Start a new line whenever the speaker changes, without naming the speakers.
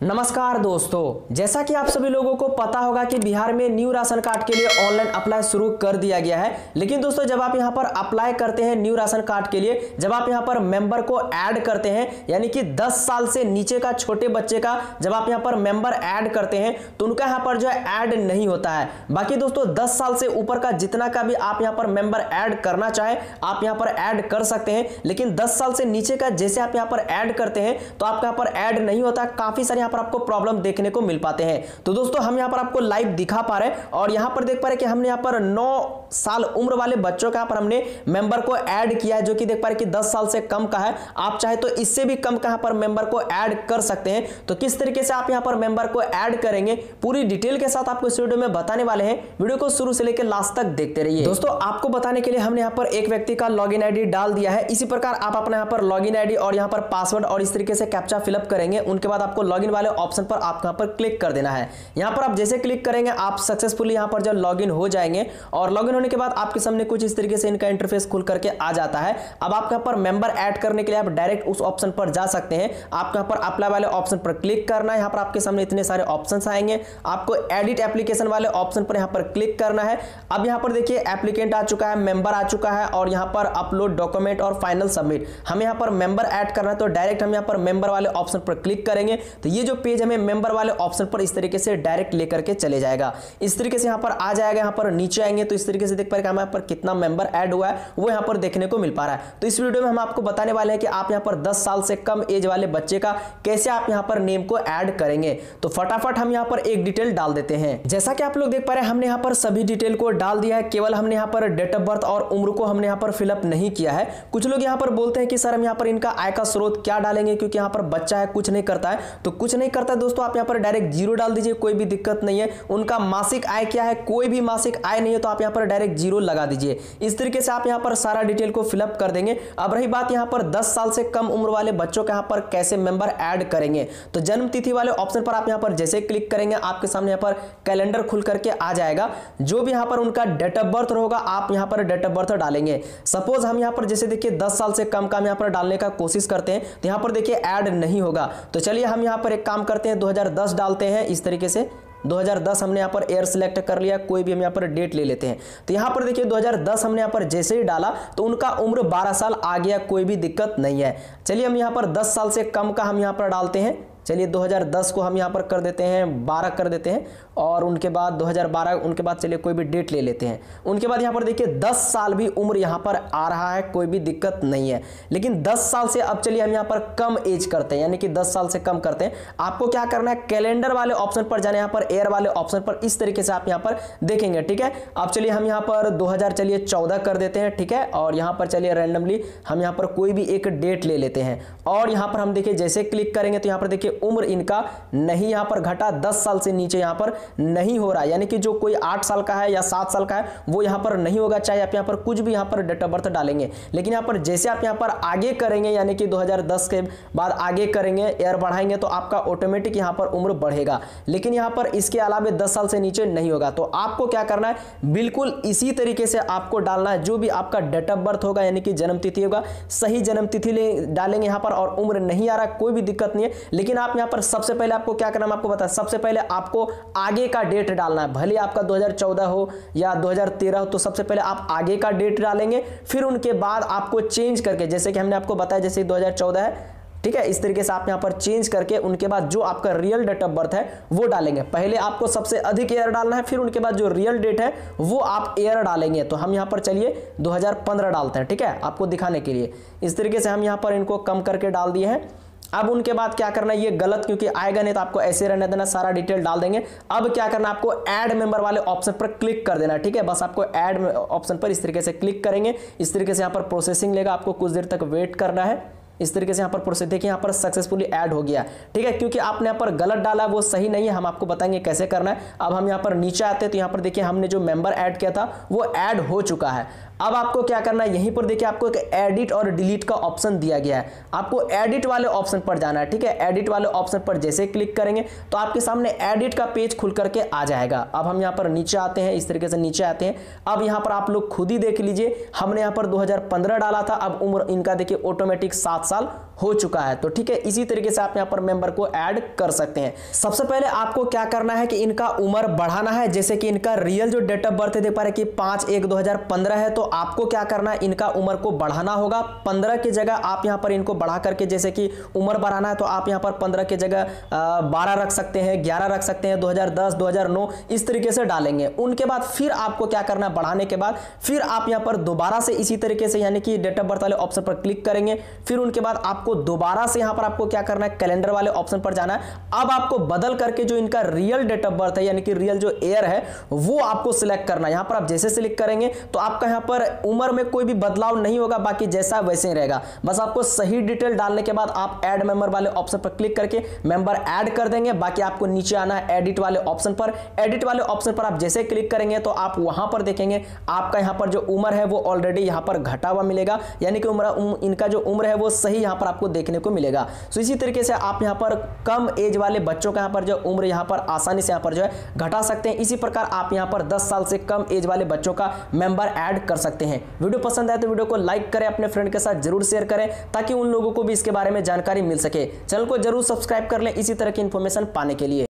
नमस्कार दोस्तों, जैसा कि आप सभी लोगों को पता होगा कि बिहार में न्यू राशन कार्ड के लिए ऑनलाइन अप्लाई शुरू कर दिया गया है। लेकिन दोस्तों, जब आप यहाँ पर अप्लाई करते हैं न्यू राशन कार्ड के लिए, जब आप यहाँ पर मेंबर को ऐड करते हैं, यानी कि 10 साल से नीचे का छोटे बच्चे का जब आप यहाँ पर मेंबर ऐड करते हैं तो उनका यहाँ पर जो है ऐड नहीं होता है। बाकी दोस्तों, दस साल से ऊपर का जितना का भी आप यहाँ पर मेंबर ऐड करना चाहे, आप यहाँ पर ऐड कर सकते हैं। लेकिन दस साल से नीचे का जैसे आप यहाँ पर ऐड करते हैं तो आपका यहाँ पर ऐड नहीं होता। काफ़ी सारे यहाँ पर आपको प्रॉब्लम देखने को मिल पाते हैं तो दोस्तों हम यहाँ पर आपको लाइव दिखा पा रहे हैं और यहाँ पर देख पा रहे कि हमने यहाँ पर 9 साल उम्र वाले बच्चों का यहाँ पर हमने मेंबर को ऐड किया है जो कि देख पा रहे कि 10 साल से कम का है आप चाहे तो इससे भी कम का पर मेंबर को ऐड कर सकते हैं तो किस तरीके से आप यहाँ पर मेंबर को ऐड करेंगे पूरी डिटेल के साथ आपको इस वीडियो में बताने वाले हैं वीडियो को शुरू से लेकर लास्ट तक देखते रहिए दोस्तों आपको बताने के लिए हमने यहाँ पर एक व्यक्ति का लॉगिन आईडी डाल दिया है इसी प्रकार आप अपना यहाँ पर लॉगिन आईडी और यहाँ पर पासवर्ड और इस तरीके से कैप्चा फिलअप करेंगे उनके बाद आपको लॉगिन वाले ऑप्शन पर आप यहाँ पर क्लिक कर देना है। यहाँ पर आप जैसे क्लिक करेंगे, आप सक्सेसफुली यहाँ पर जब लॉगिन हो जाएँगे और लॉगिन होने के बाद आपके सामने कुछ इस तरीके से इनका इंटरफेस खुल करके आ जाता है। अब आप यहाँ पर मेंबर ऐड करने के लिए आप डायरेक्ट उस ऑप्शन पर जा सकते हैं। आप यहाँ पर अप्लाई वाले ऑप्शन पर क्लिक करना है। यहाँ पर आपके सामने इतने सारे ऑप्शन आएँगे। आपको एडिट एप्लीकेशन वाले ऑप्शन पर यहाँ पर क्लिक करना है। अब यहाँ पर देखिए, एप्लीकेंट आ चुका है, मेंबर आ चुका है और यहाँ पर अपलोड डॉक्यूमेंट और फाइनल सबमिट। हम यहाँ पर मेंबर ऐड करना है तो डायरेक्ट हम यहाँ पर मेंबर वाले ऑप्शन पर क्लिक करेंगे। तो ये जो पेज हमें मेंबर वाले ऑप्शन पर इस तरीके से डायरेक्ट लेकर के चले जाएगा इस तरीके से यहाँ पर आ जाएगा यहाँ पर नीचे आएँगे तो इस तरीके से देख पाएगा हमारे पर कितना मेंबर ऐड हुआ है वो यहाँ पर देखने को मिल पा रहा है तो इस वीडियो में हम आपको बताने वाले हैं कि आप यहाँ पर 10 साल से कम एज वाले बच्चे का कैसे आप यहाँ पर नेम को ऐड करेंगे तो फटाफट हम यहाँ पर एक डिटेल डाल देते हैं जैसा कि आप लोग देख पा रहे हैं हमने यहाँ पर सभी डिटेल को डाल दिया है केवल हमने यहाँ पर डेट ऑफ़ बर्थ और उम्र को हमने यहाँ पर फिलअप नहीं किया है कुछ लोग यहाँ पर बोलते हैं कि सर हम यहाँ पर इनका आय का स्रोत क्या डालेंगे क्योंकि यहाँ पर बच्चा है कुछ नहीं करता है तो कुछ नहीं करता दोस्तों आप यहाँ पर डायरेक्ट ज़ीरो डाल दीजिए कोई भी दिक्कत नहीं है उनका मासिक आय क्या है कोई भी मासिक आय नहीं है तो आप यहाँ पर डायरेक्ट ज़ीरो लगा दीजिए इस तरीके से आप यहाँ पर सारा डिटेल को फिलअप कर देंगे अब रही बात यहाँ पर 10 साल से कम उम्र वाले बच्चों के यहाँ पर कैसे मेंबर ऐड करेंगे तो जन्म तिथि वाले ऑप्शन पर आप यहाँ पर जैसे क्लिक करेंगे आपके सामने यहाँ पर कैलेंडर खुल करके आ जाएगा जो भी यहाँ पर उनका डेट ऑफ़ बर्थ होगा आप यहाँ पर डेट ऑफ़ बर्थ डालेंगे सपोज़ हम यहाँ पर जैसे देखिए 10 साल से कम का हम यहाँ पर डालने का कोशिश करते हैं तो यहाँ पर देखिए ऐड नहीं होगा तो चलिए हम यहाँ पर एक काम करते हैं 2010 डालते हैं इस तरीके से। 2010 हमने यहाँ पर एयर सेलेक्ट कर लिया, कोई भी हम यहाँ पर डेट ले लेते हैं। तो यहाँ पर देखिए 2010 हमने यहाँ पर जैसे ही डाला तो उनका उम्र 12 साल आ गया, कोई भी दिक्कत नहीं है। चलिए हम यहाँ पर 10 साल से कम का हम यहाँ पर डालते हैं। चलिए 2010 को हम यहाँ पर कर देते हैं 12 कर देते हैं और उनके बाद 2012 उनके बाद चलिए कोई भी डेट ले लेते हैं उनके बाद यहाँ पर देखिए 10 साल भी उम्र यहाँ पर आ रहा है कोई भी दिक्कत नहीं है लेकिन 10 साल से अब चलिए हम यहाँ पर कम एज करते हैं यानी कि 10 साल से कम करते हैं आपको क्या करना है कैलेंडर वाले ऑप्शन पर जाना यहाँ पर एयर वाले ऑप्शन पर इस तरीके से आप यहाँ पर देखेंगे ठीक है अब चलिए हम यहाँ पर दो हज़ार चलिए चौदह कर देते हैं ठीक है और यहाँ पर चलिए रैंडमली हम यहाँ पर कोई भी एक डेट ले लेते हैं और यहाँ पर हम देखिए जैसे क्लिक करेंगे तो यहाँ पर देखिए उम्र इनका नहीं यहाँ पर घटा 10 साल से नीचे यहाँ पर नहीं हो रहा यानी कि जो कोई 8 साल का है या 7 साल का है वो यहाँ पर नहीं होगा चाहे आप यहाँ पर कुछ भी यहाँ पर डेट ऑफ़ बर्थ डालेंगे लेकिन यहाँ पर जैसे आप यहाँ पर आगे करेंगे यानी कि 2010 के बाद आगे करेंगे एयर बढ़ाएँगे तो आपका ऑटोमेटिक यहाँ पर उम्र बढ़ेगा लेकिन यहाँ पर इसके अलावे दस साल से नीचे नहीं होगा तो आपको क्या करना है बिल्कुल इसी तरीके से आपको डालना है जो भी आपका डेट ऑफ़ बर्थ होगा यानी कि जन्म तिथि होगा सही जन्म तिथि डालेंगे यहाँ पर और उम्र नहीं आ रहा कोई भी दिक्कत नहीं है लेकिन यहाँ पर सबसे पहले आपको क्या करना है आपको बता सबसे पहले आपको आगे का डेट डालना है। भले आपका 2014 हो या 2013 हो तो सबसे पहले आप आगे का डेट डालेंगे, फिर उनके बाद आपको चेंज करके, जैसे कि हमने आपको बताया जैसे 2014 है, ठीक है? इस तरीके से आप यहाँ पर चेंज करके उनके बाद जो आपका रियल डेट ऑफ़ बर्थ है, वो डालेंगे। पहले आपको सबसे अधिक एयर डालना है, फिर उनके बाद जो रियल डेट है, वो आप एयर डालेंगे। तो हम यहाँ पर चलिए 2015 डालते हैं, ठीक है? आपको दिखाने के लिए। इस तरीके से हम यहाँ पर इनको कम करके डाल दिए हैं। अब उनके बाद क्या करना ये गलत, क्योंकि आएगा नहीं तो आपको ऐसे रहने देना, सारा डिटेल डाल देंगे। अब क्या करना आपको ऐड मेंबर वाले ऑप्शन पर क्लिक कर देना ठीक है? बस आपको ऐड ऑप्शन पर इस तरीके से क्लिक करेंगे। इस तरीके से यहाँ पर प्रोसेसिंग लेगा, आपको कुछ देर तक वेट करना है। इस तरीके से यहाँ पर प्रोसेस देखिए, यहाँ पर सक्सेसफुली ऐड हो गया, ठीक है? क्योंकि आपने यहाँ पर गलत डाला, वो सही नहीं है, हम आपको बताएँगे कैसे करना है। अब हम यहाँ पर नीचे आते हैं तो यहाँ पर देखिए, हमने जो मेंबर ऐड किया था, वो ऐड हो चुका है। अब आपको क्या करना है? यहीं पर देखिए, आपको एक एडिट और डिलीट का ऑप्शन दिया गया है। आपको एडिट वाले ऑप्शन पर जाना है, ठीक है? एडिट वाले ऑप्शन पर जैसे क्लिक करेंगे तो आपके सामने एडिट का पेज खुल करके आ जाएगा। अब हम यहाँ पर नीचे आते हैं, इस तरीके से नीचे आते हैं। अब यहाँ पर आप लोग खुद ही देख लीजिए, हमने यहाँ पर 2015 डाला था, अब उम्र इनका देखिए ऑटोमेटिक सात साल हो चुका है। तो ठीक है, इसी तरीके से आप यहाँ पर मेंबर को ऐड कर सकते हैं। सबसे पहले आपको क्या करना है कि इनका उम्र बढ़ाना है, जैसे कि इनका रियल जो डेट ऑफ़ बर्थ है, देख पा रहे कि पाँच एक दो है तो आपको क्या करना है? इनका उम्र को बढ़ाना होगा। पंद्रह की जगह आप यहाँ पर इनको बढ़ा करके, जैसे कि उम्र बढ़ाना है तो आप यहाँ पर पंद्रह की जगह बारह रख सकते हैं, ग्यारह रख सकते हैं 2010 2009 इस तरीके से डालेंगे। उनके बाद फिर आपको क्या करना है? बढ़ाने के बाद फिर आप यहाँ पर दोबारा से इसी तरीके से, यानी कि डेट ऑफ़ बर्थ वाले ऑप्शन पर क्लिक करेंगे। फिर उनके बाद आपको दोबारा से यहाँ पर आपको क्या करना है? कैलेंडर वाले ऑप्शन पर जाना है। अब आपको बदल करके जो इनका रियल डेट ऑफ़ बर्थ है, यानी कि रियल जो एयर है, वो आपको सिलेक्ट करना है। यहाँ पर आप जैसे सिलेक्ट करेंगे तो आपका यहाँ पर उम्र में कोई भी बदलाव नहीं होगा बाकी जैसा वैसे ही रहेगा। बस आपको सही डिटेल डालने के बाद आप एड मेंबर वाले ऑप्शन पर क्लिक करके मेंबर ऐड कर देंगे। बाकी आपको नीचे आना है एडिट वाले ऑप्शन पर। एडिट वाले ऑप्शन पर आप जैसे क्लिक करेंगे तो आप वहाँ पर देखेंगे आपका यहाँ पर जो उम्र है वो ऑलरेडी यहाँ पर घटा हुआ मिलेगा। यानी कि उम्र उम, इनका जो उम्र है वो सही यहाँ पर आपको देखने को मिलेगा। तो इसी तरीके से आप यहाँ पर कम एज वाले बच्चों का यहाँ पर जो उम्र यहाँ पर आसानी से यहाँ पर जो है घटा सकते हैं। इसी प्रकार आप यहाँ पर 10 साल से कम एज वाले बच्चों का मेंबर ऐड कर सकते हैं। वीडियो पसंद आए तो वीडियो को लाइक करें, अपने फ्रेंड के साथ ज़रूर शेयर करें, ताकि उन लोगों को भी इसके बारे में जानकारी मिल सके। चैनल को ज़रूर सब्सक्राइब कर लें, इसी तरह की इन्फॉर्मेशन पाने के लिए।